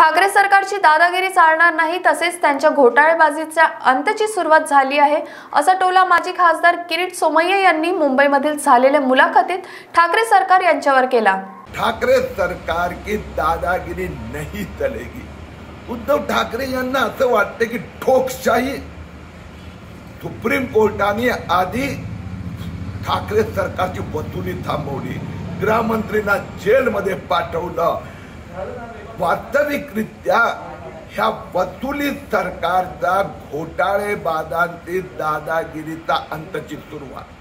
ठाकरे सरकारची दादागिरी चालणार नाही तसेच त्यांच्या घोटाळेबाजीच्या अंतची सुरुवात झाली आहे असा टोला माजी खासदार किरीट सोमय्या यांनी मुंबईमधील झालेल्या मुलाखतीत ठाकरे सरकार यांच्यावर केला. ठाकरे सरकार की दादागिरी नाही चलेगी. उद्धव ठाकरे यांना असं वाटतं की ठोकशाही सुप्रीम कोर्टाने आधी ठाकरे सरकारची वसुली थांबवली. गृहमंत्रींना जेलमध्ये पाठवलं. वास्तविकरित्या ह्या वसुली सरकारचा घोटाळेबाजांची दादागिरीचा अंतची सुरुवात.